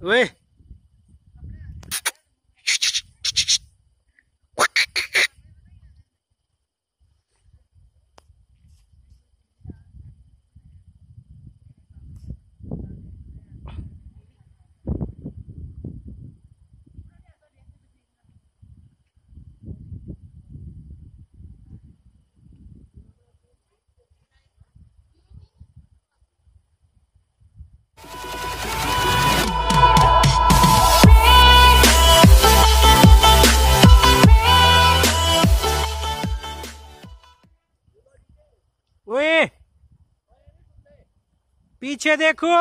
喂。ओए पीछे देखो।